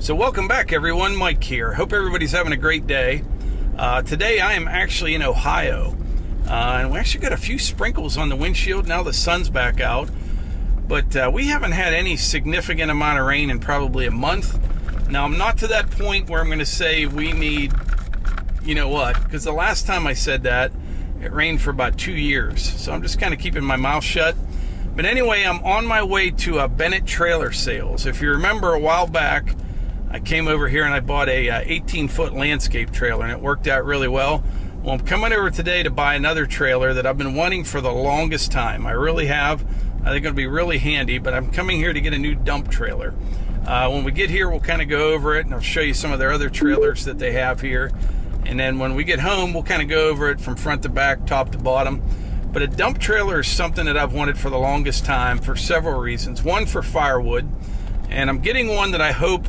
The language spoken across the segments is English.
So, welcome back, everyone. Mike here. Hope everybody's having a great day. Uh, today, I am actually in Ohio, uh, and we actually got a few sprinkles on the windshield. Now the sun's back out, but uh, we haven't had any significant amount of rain in probably a month. Now, I'm not to that point where I'm going to say we need, you know what, because the last time I said that, it rained for about two years. So, I'm just kind of keeping my mouth shut. But anyway, I'm on my way to a Bennett trailer sales. If you remember a while back, I came over here and I bought a uh, 18 foot landscape trailer and it worked out really well. Well, I'm coming over today to buy another trailer that I've been wanting for the longest time. I really have. I think it'll be really handy, but I'm coming here to get a new dump trailer. Uh, when we get here, we'll kind of go over it and I'll show you some of their other trailers that they have here. And then when we get home, we'll kind of go over it from front to back, top to bottom. But a dump trailer is something that I've wanted for the longest time for several reasons. One, for firewood, and I'm getting one that I hope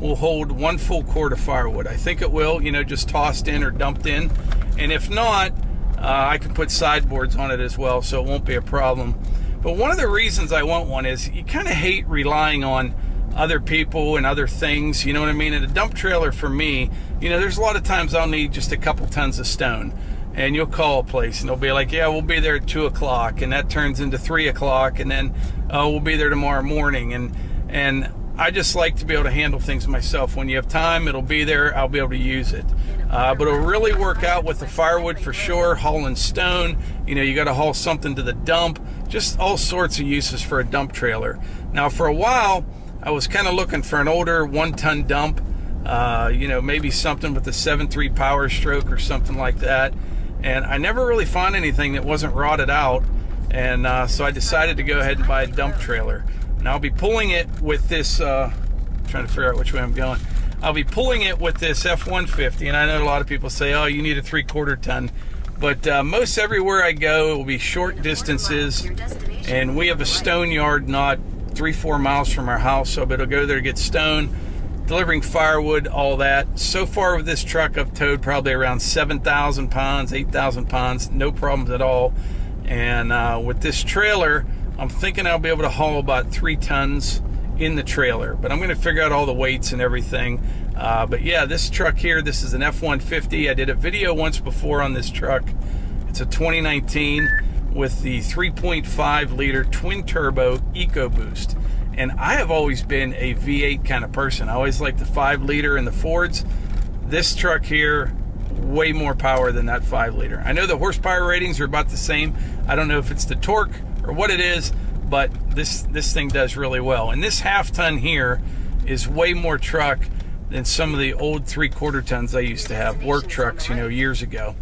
will hold one full cord of firewood. I think it will, you know, just tossed in or dumped in. And if not, uh, I can put sideboards on it as well, so it won't be a problem. But one of the reasons I want one is you kind of hate relying on other people and other things, you know what I mean? And a dump trailer for me, you know, there's a lot of times I'll need just a couple tons of stone. And you'll call a place and they'll be like, yeah, we'll be there at two o'clock. And that turns into three o'clock. And then, oh, we'll be there tomorrow morning. And, and I just like to be able to handle things myself. When you have time, it'll be there. I'll be able to use it. Uh, but it'll really work out with the firewood for sure. Hauling stone, you know, you got to haul something to the dump. Just all sorts of uses for a dump trailer. Now, for a while, I was kind of looking for an older one-ton dump. Uh, you know, maybe something with a 7.3 power stroke or something like that. And I never really found anything that wasn't rotted out. And uh, so I decided to go ahead and buy a dump trailer. And I'll be pulling it with this, uh, trying to figure out which way I'm going. I'll be pulling it with this F-150, and I know a lot of people say, oh, you need a three-quarter ton. But uh, most everywhere I go, it will be short distances, and we have a stone yard not three, four miles from our house, so it'll go there to get stone, delivering firewood, all that. So far with this truck, I've towed probably around 7,000 pounds, 8,000 pounds, no problems at all. And uh, with this trailer, I'm thinking I'll be able to haul about three tons in the trailer, but I'm going to figure out all the weights and everything. Uh, but yeah, this truck here, this is an F-150. I did a video once before on this truck. It's a 2019 with the 3.5 liter twin turbo EcoBoost. And I have always been a V8 kind of person. I always like the 5 liter in the Fords. This truck here, way more power than that 5 liter. I know the horsepower ratings are about the same. I don't know if it's the torque or what it is, but this this thing does really well. And this half ton here is way more truck than some of the old three quarter tons I used to have, work trucks, you know, years ago.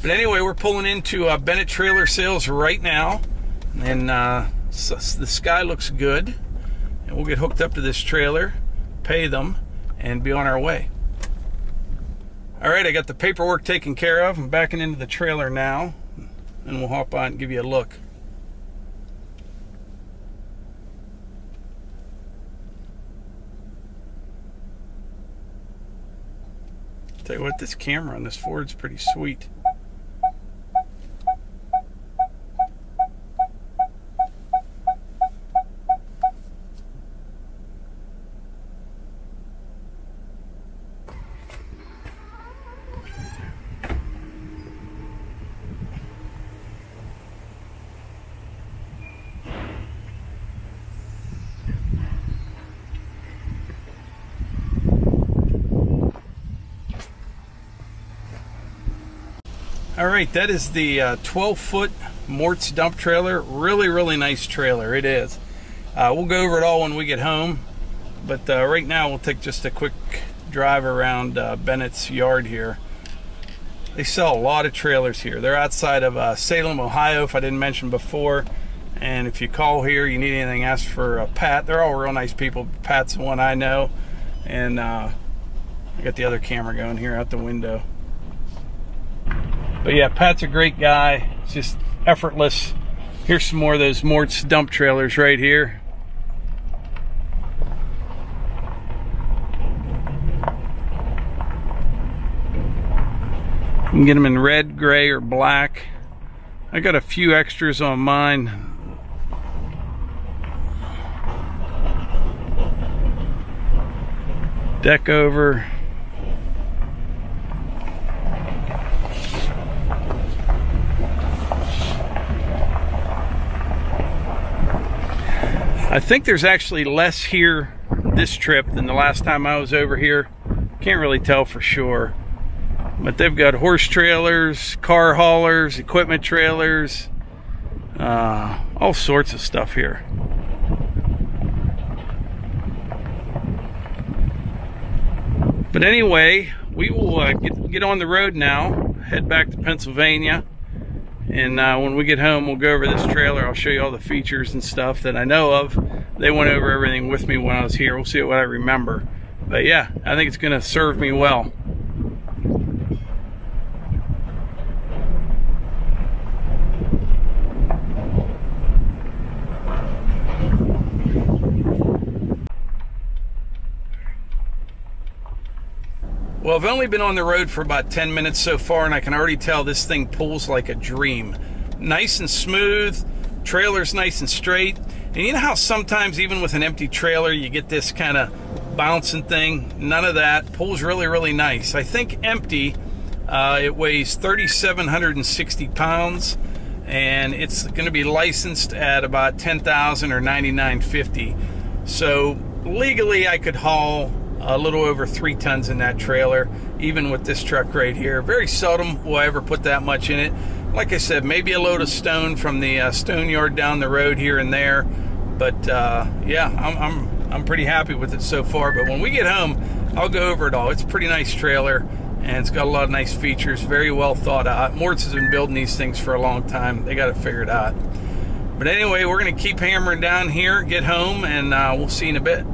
But anyway, we're pulling into uh, Bennett trailer sales right now, and uh, so the sky looks good. And we'll get hooked up to this trailer, pay them, and be on our way. All right, I got the paperwork taken care of. I'm backing into the trailer now, and we'll hop on and give you a look. Tell you what, this camera on this Ford's pretty sweet. All right, that is the uh, 12 foot Moritz dump trailer. Really, really nice trailer. It is. Uh, we'll go over it all when we get home. But uh, right now, we'll take just a quick drive around uh, Bennett's yard here. They sell a lot of trailers here. They're outside of uh, Salem, Ohio, if I didn't mention before. And if you call here, you need anything, ask for uh, Pat. They're all real nice people. Pat's the one I know. And I got the other camera going here out the window. But yeah, Pat's a great guy. It's just effortless. Here's some more of those Moritz dump trailers right here. You can get them in red, gray, or black. I got a few extras on mine. Deck over. I think there's actually less here this trip than the last time I was over here. Can't really tell for sure. But they've got horse trailers, car haulers, equipment trailers, uh, all sorts of stuff here. But anyway, we will uh, get, get on the road now, head back to Pennsylvania. And uh, when we get home, we'll go over this trailer. I'll show you all the features and stuff that I know of. They went over everything with me when I was here. We'll see what I remember. But yeah, I think it's going to serve me well. Well, I've only been on the road for about 10 minutes so far, and I can already tell this thing pulls like a dream. Nice and smooth, trailer's nice and straight. And you know how sometimes, even with an empty trailer, you get this kind of bouncing thing? None of that. Pulls really, really nice. I think empty, uh, it weighs 3,760 pounds, and it's going to be licensed at about 10,000 or 99.50. So legally, I could haul a little over three tons in that trailer, even with this truck right here. Very seldom will I ever put that much in it. Like I said, maybe a load of stone from the uh, stone yard down the road here and there. But uh, yeah, I'm, I'm, I'm pretty happy with it so far. But when we get home, I'll go over it all. It's a pretty nice trailer and it's got a lot of nice features, very well thought out. Moritz has been building these things for a long time. They got it figured out. But anyway, we're going to keep hammering down here, get home, and uh, we'll see you in a bit.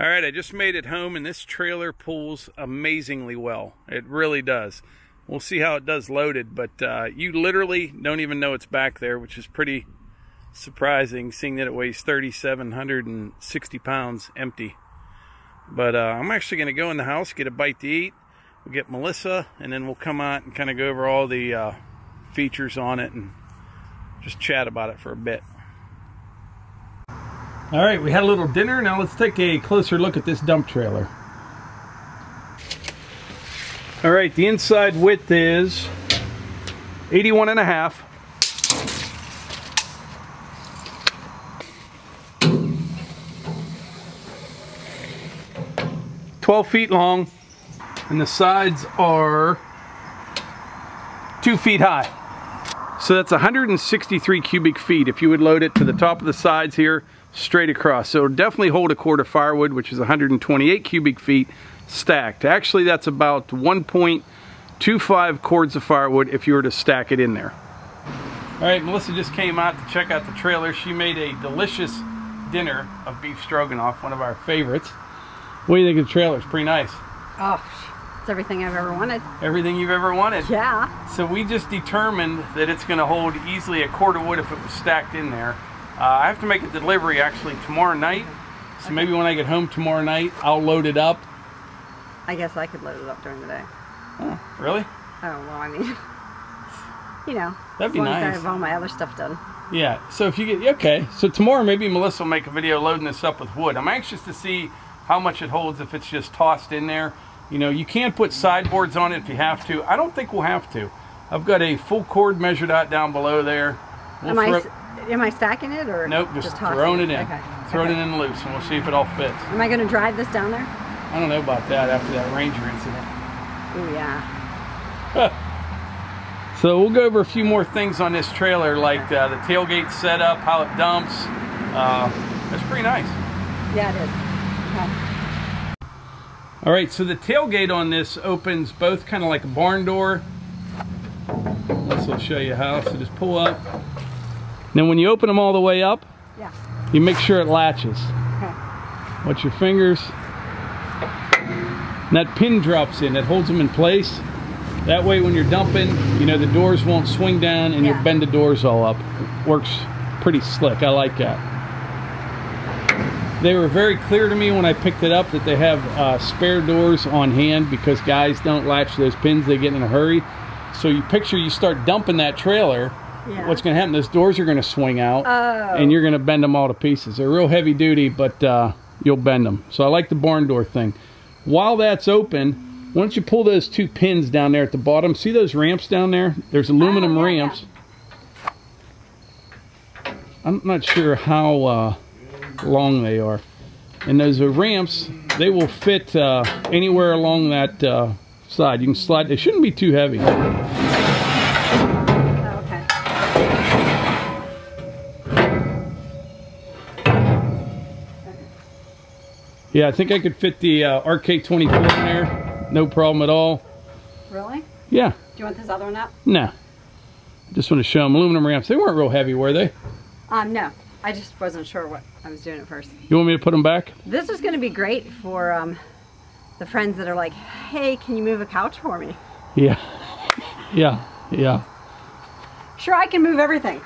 All right, I just made it home and this trailer pulls amazingly well. It really does. We'll see how it does loaded, but uh, you literally don't even know it's back there, which is pretty surprising seeing that it weighs 3,760 pounds empty. But uh, I'm actually going to go in the house, get a bite to eat. We'll get Melissa, and then we'll come out and kind of go over all the uh, features on it and just chat about it for a bit. All right, we had a little dinner. Now let's take a closer look at this dump trailer. All right, the inside width is 81 and a half. Twelve feet long, and the sides are two feet high. So that's 163 cubic feet if you would load it to the top of the sides here straight across. So definitely hold a cord of firewood, which is 128 cubic feet stacked. Actually, that's about 1.25 cords of firewood if you were to stack it in there. All right, Melissa just came out to check out the trailer. She made a delicious dinner of beef stroganoff, one of our favorites. What do you think of the trailer? It's pretty nice. Oh, it's everything I've ever wanted. Everything you've ever wanted. Yeah. So we just determined that it's going to hold easily a cord of wood if it was stacked in there. Uh, I have to make a delivery actually tomorrow night. So okay. maybe when I get home tomorrow night, I'll load it up. I guess I could load it up during the day. Oh, really? Oh, well, I mean, you know. That'd be nice. I have all my other stuff done. Yeah, so if you get, okay, so tomorrow maybe Melissa will make a video loading this up with wood. I'm anxious to see how much it holds if it's just tossed in there. You know, you can put sideboards on it if you have to. I don't think we'll have to. I've got a full cord measured out down below there. We'll Am I am I stacking it or nope? Just, just throwing it in. Okay. Throwing okay. it in loose, and we'll see if it all fits. Am I going to drive this down there? I don't know about that after that Ranger incident. Oh yeah. so we'll go over a few more things on this trailer, like uh, the tailgate setup, how it dumps. Uh, that's pretty nice. Yeah, it is. Okay. All right, so the tailgate on this opens both kind of like a barn door. This will show you how. So just pull up, then when you open them all the way up, yeah. you make sure it latches. Okay. Watch your fingers. And that pin drops in, it holds them in place. That way when you're dumping, you know, the doors won't swing down and yeah. you'll bend the doors all up. It works pretty slick, I like that. They were very clear to me when I picked it up that they have uh, spare doors on hand because guys don't latch those pins, they get in a hurry. So you picture you start dumping that trailer yeah. what's going to happen, those doors are going to swing out oh. and you're going to bend them all to pieces. They're real heavy duty, but uh, you'll bend them. So I like the barn door thing. While that's open, once you pull those two pins down there at the bottom, see those ramps down there? There's aluminum Oh, yeah, yeah. ramps. I'm not sure how uh, long they are. And those are ramps, they will fit uh, anywhere along that uh, side. You can slide, they shouldn't be too heavy. Okay. Yeah, I think I could fit the uh, RK24 in there. No problem at all. Really? Yeah. Do you want this other one up? nah. Just want to show them aluminum ramps. They weren't real heavy, were they? Um, no. I just wasn't sure what I was doing at first. You want me to put them back? This is going to be great for um, the friends that are like, hey, can you move a couch for me? Yeah. Yeah, yeah. Sure, I can move everything.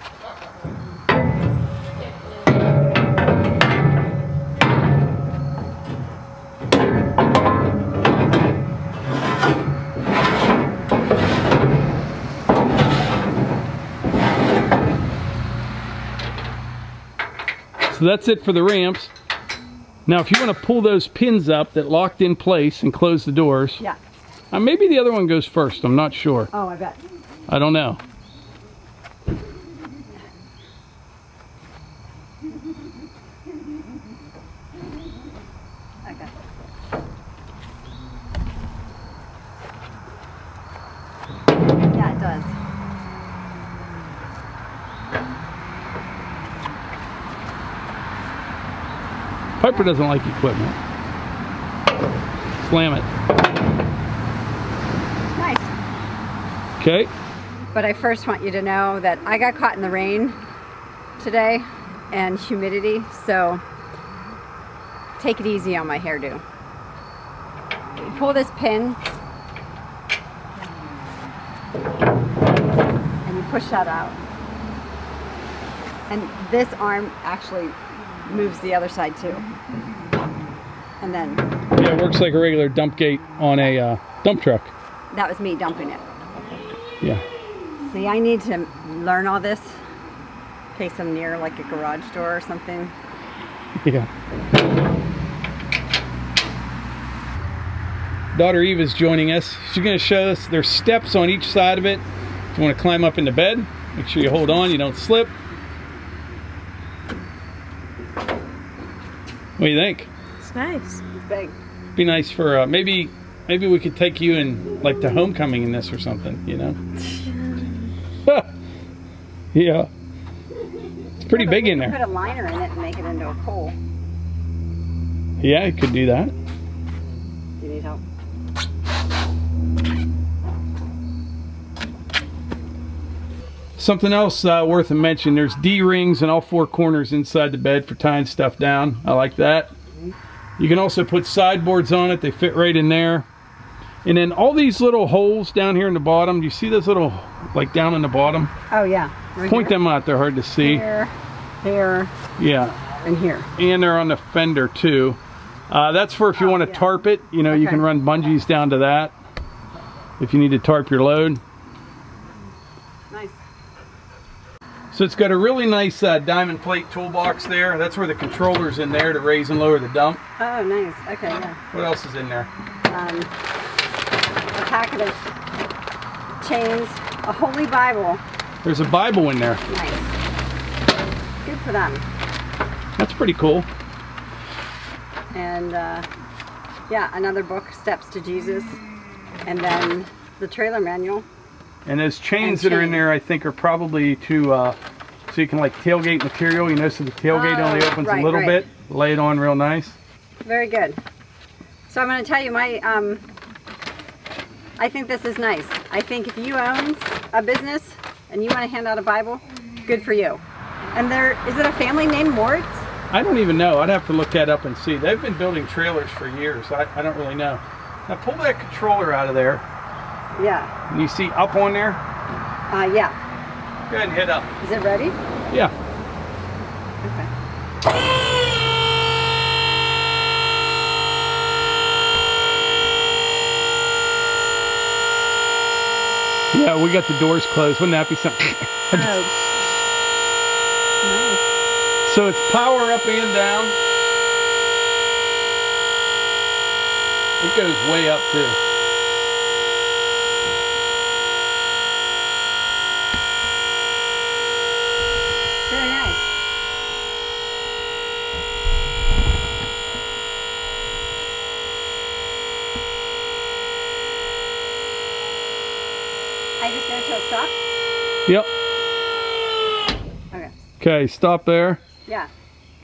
So that's it for the ramps. Now, if you want to pull those pins up that locked in place and close the doors, Yeah. uh, maybe the other one goes first. I'm not sure. Oh, I bet. I don't know. Okay. Yeah, it does. Piper doesn't like equipment. Slam it. Nice. Okay. But I first want you to know that I got caught in the rain today and humidity, so take it easy on my hairdo. You pull this pin and you push that out. And this arm actually moves the other side too. And then Yeah, it works like a regular dump gate on a uh, dump truck. that was me dumping it. Yeah. See, I need to learn all this in case I'm near like a garage door or something. Yeah. Daughter Eve is joining us. She's going to show us there's steps on each side of it. If you want to climb up into bed, make sure you hold on, you don't slip. What do you think? It's nice. It's big. Be nice for uh, maybe maybe we could take you in like to homecoming in this or something, you know? yeah. It's pretty Yeah, big we in could there. Put a liner in it and make it into a pole. Yeah, you could do that. Do you need help? Something else uh, worth a mention, there's D-rings in all four corners inside the bed for tying stuff down. I like that. You can also put sideboards on it. They fit right in there. And then all these little holes down here in the bottom, do you see those little, like down in the bottom? Oh yeah. Right Point here. them out, they're hard to see. Here, here, Yeah, and here. and they're on the fender too. Uh, that's for if you Oh, want to yeah. tarp it. You know, you can run bungees down to that if you need to tarp your load. Nice. So it's got a really nice uh, diamond plate toolbox there. That's where the controller's in there to raise and lower the dump. Oh, nice. Okay, yeah. What else is in there? Um, a packet of chains, a holy Bible. There's a Bible in there. Nice. Good for them. That's pretty cool. And uh, yeah, another book, Steps to Jesus, and then the trailer manual. And those chains And that are in there, I think, are probably to uh, so you can like tailgate material. You notice that the tailgate Oh, only opens right, a little right. bit. Lay it on real nice. Very good. So I'm going to tell you my. Um, I think this is nice. I think if you own a business and you want to hand out a Bible, good for you. And there is it a family named Moritz? I don't even know. I'd have to look that up and see. They've been building trailers for years. I, I don't really know. Now pull that controller out of there. Yeah. And you see up on there? Uh, yeah. Go ahead and hit up. Is it ready? Yeah. Okay. Yeah, we got the doors closed. Wouldn't that be something? Oh. Nice. so it's power up and down. It goes way up too. I just go till it stops? Yep. Okay. Okay, stop there. Yeah.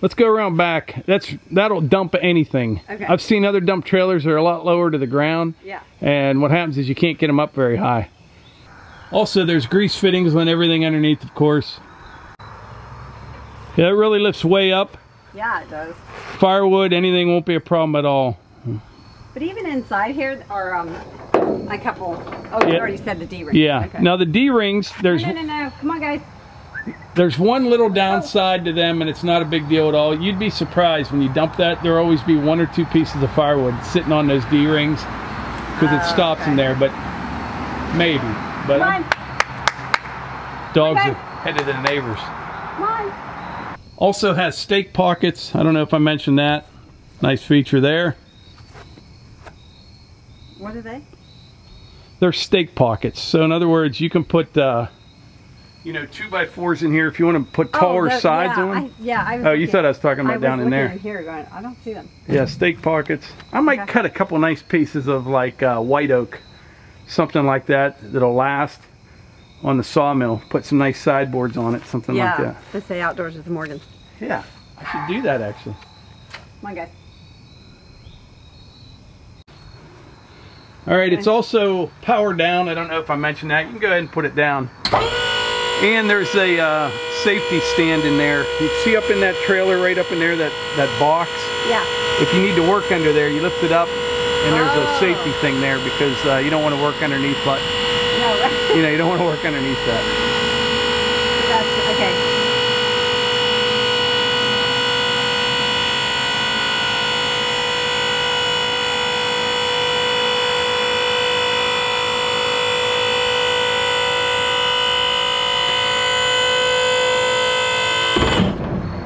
Let's go around back. That's that'll dump anything. Okay. I've seen other dump trailers that are a lot lower to the ground, Yeah. and what happens is you can't get them up very high. Also, there's grease fittings on everything underneath, of course. Yeah, it really lifts way up. Yeah, it does. Firewood, anything won't be a problem at all. But even inside here are um a couple. Oh, you Yeah. already said the D ring. Yeah. Okay. Now the D rings, there's no, no, no, no. Come on, guys. there's one little oh. downside to them, and it's not a big deal at all. You'd be surprised when you dump that. There'll always be one or two pieces of firewood sitting on those D rings because it Oh, stops in there. But maybe. But Come on. dogs Okay. are headed to the neighbors. Come on. Also has stake pockets. I don't know if I mentioned that. Nice feature there. What are they? They're stake pockets. So in other words, you can put, uh, you know, two by fours in here if you want to put taller Oh, the- sides yeah, on them. I, yeah, I was Oh, you thought I was talking about I down in there. Here, going, I don't see them. Yeah, stake pockets. I might Okay. cut a couple nice pieces of like uh, white oak, something like that that'll last on the sawmill. Put some nice sideboards on it, something yeah, like that. let's say outdoors with the Morgan. Yeah, I should do that actually. Come on, guys. All right, it's also powered down. I don't know if I mentioned that. You can go ahead and put it down. And there's a uh, safety stand in there. You see up in that trailer, right up in there, that, that box. Yeah. If you need to work under there, you lift it up, and there's Oh. a safety thing there because uh, you don't want to work underneath, but No, right. you know, you don't want to work underneath that. That's okay.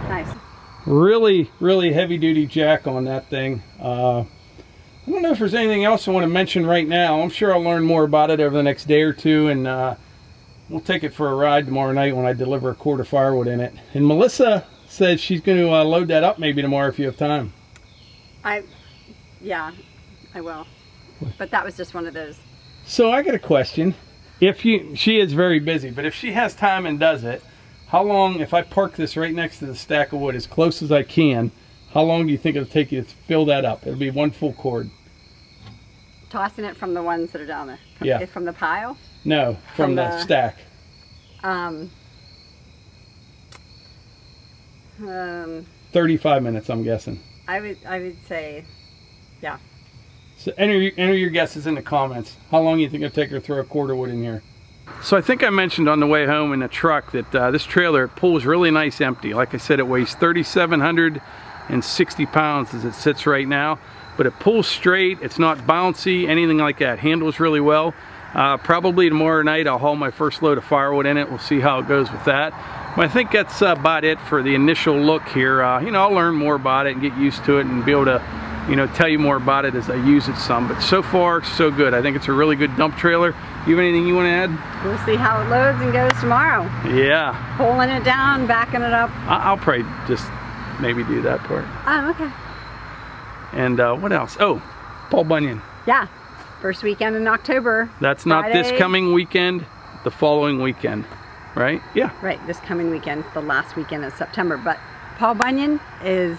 Nice. Really really heavy duty jack on that thing. Uh, I don't know if there's anything else I want to mention right now. I'm sure I'll learn more about it over the next day or two and uh, we'll take it for a ride tomorrow night when I deliver a quart of firewood in it. And Melissa says she's going to uh, load that up maybe tomorrow if you have time. I, yeah, I will. But that was just one of those. so I got a question. If you she is very busy but if she has time and does it how long if I park this right next to the stack of wood as close as I can how long do you think it'll take you to fill that up it'll be one full cord Tossing it from the ones that are down there. From, Yeah. From the pile. No, from, From the, the- stack. Um, um, 35 minutes, I'm guessing. I would, I would say, yeah. So enter, your- enter your guesses in the comments. How long do you think it'll take her to throw a quarter wood in here? So I think I mentioned on the way home in the truck that uh, this trailer pulls really nice empty. Like I said, it weighs 3,760 pounds as it sits right now. But it pulls straight, it's not bouncy, anything like that. Handles really well. Uh, probably tomorrow night I'll haul my first load of firewood in it. We'll see how it goes with that. But I think that's uh, about it for the initial look here. Uh, you know, I'll learn more about it and get used to it and be able to, you know, tell you more about it as I use it some. But so far, so good. I think it's a really good dump trailer. You have anything you want to add? We'll see how it loads and goes tomorrow. Yeah, Pulling it down, backing it up. I- I'll probably just maybe do that part. Oh, okay. And uh, what else? Oh, Paul Bunyan. Yeah. First weekend in October. That's not this coming weekend, the following weekend, right? Yeah. Right, this coming weekend, the last weekend of September. But Paul Bunyan is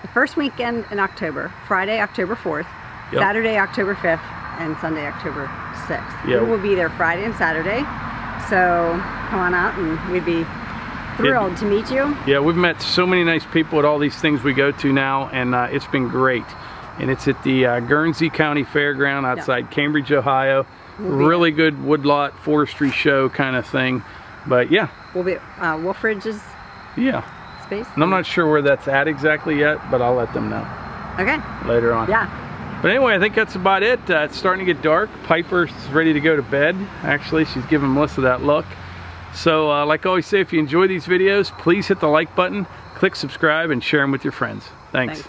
the first weekend in October, Friday, October 4th, Yep. Saturday, October 5th, and Sunday, October 6th. Yeah. We will be there Friday and Saturday. So come on out and we'd be thrilled to meet you. Yeah, we've met so many nice people at all these things we go to now, and uh, it's been great. And it's at the uh, Guernsey County Fairground outside Cambridge, Ohio. We'll really good woodlot forestry show kind of thing. But yeah, We'll be at uh, Wolfe Ridge's yeah. space. And I'm not sure where that's at exactly yet, but I'll let them know Okay, later on. yeah. But anyway, I think that's about it. Uh, it's starting to get dark. Piper's ready to go to bed. Actually, she's giving Melissa that look. So, uh, like I always say, if you enjoy these videos, please hit the like button, click subscribe, and share them with your friends. Thanks. Thanks.